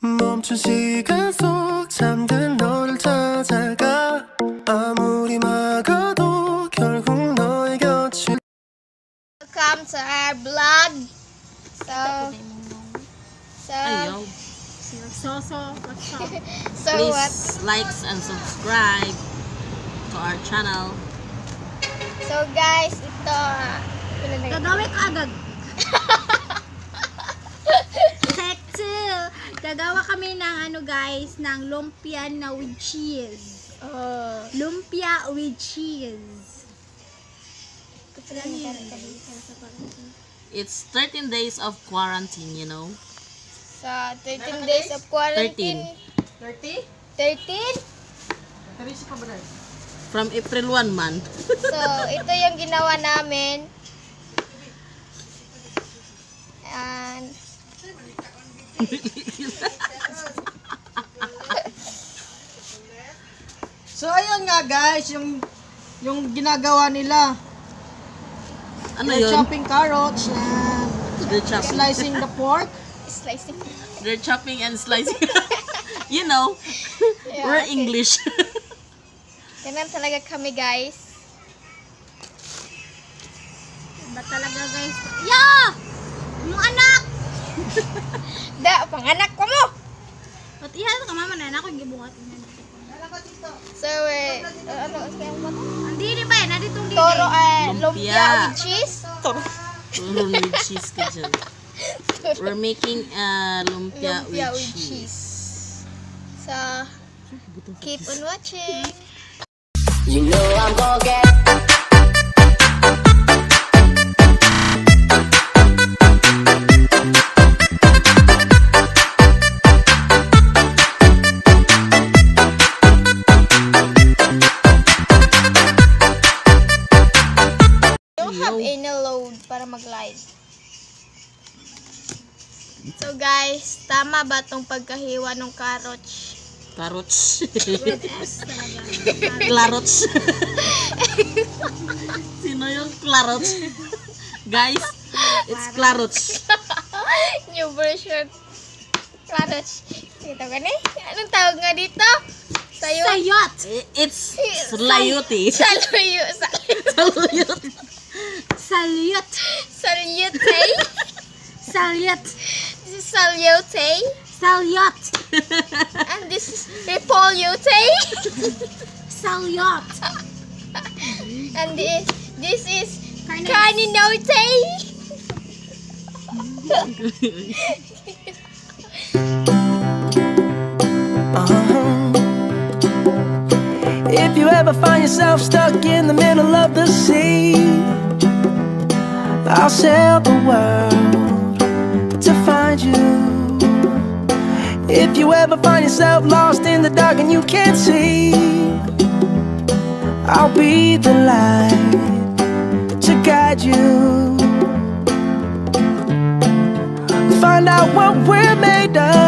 멈춘 시간 속 잠든 너를 찾아가 아무리 막아도 결국 너의 곁을 Welcome to our vlog. So, so. So, so, what's up? so what? Please likes and subscribe to our channel. So guys, ito, ah, Gagawin agad. Gagawa kami ng ano guys, ng lumpia na with cheese. Oh. Lumpia with cheese. It's 13 days of quarantine, you know. So, 13 days of quarantine. 30? 13? From April 1 month. So, ito yung ginawa namin. So ayun nga guys, yung yung ginagawa nila. ano They're yun? chopping carrots and They're chopping. slicing the pork. slicing. They're chopping and slicing. you know, Yeah, we're okay. English. Ganun talaga kami, guys. Ba talaga guys? Yo! Mong anak! Da, panganak ko mo! At iyan ka mama na ako yung gibungat. So, eh, uh, ano, kaya mo to? Hindi di ba yan? Nandito hindi. Toro, eh, Lumpia. with cheese. Puro with cheese ka dyan. We're making uh, lumpia, Lumpia with, with cheese. So, keep on watching. You know I'm gonna get load para mag-live. So guys, tama ba tong pagkahiwa ng carrots? Carrots. Clarots. Sino yung clarots? Guys, it's clarots. New version. Carrots. Ito gani? Anong tawag nga dito? Sayo? Sayot! It's slayuti. Saluyo. Salayut. Salyot! Salyute. Eh? Salyot! This is salyute. Eh? Salyot! And this is repolyote. Eh? Salyot! And this, this is Carne- caninote. uh-huh. If you ever find yourself stuck in the middle of the sea I'll sail the world to find you. If you ever find yourself lost in the dark and you can't see I'll be the light to guide you. Find out what we're made of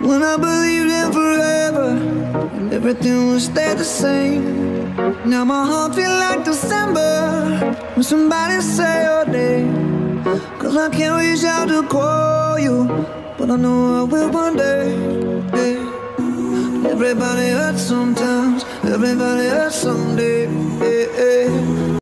When I believed in forever and everything would stay the same. Now my heart feel like December when somebody say your name. Cause I can't reach out to call you, but I know I will one day. Yeah. Everybody hurts sometimes, everybody hurts someday. Yeah.